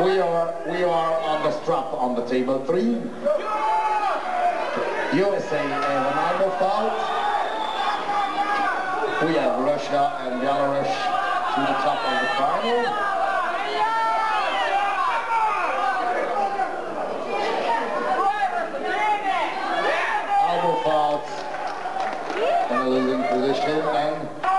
We are we are on the strap on the table three. USA an elbow foul. We have Russia and Belarus to the top of the final. Losing position and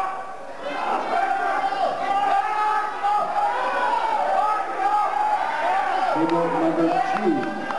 Table number two.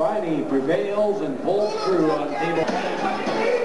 Belarus prevails and pulls through on table.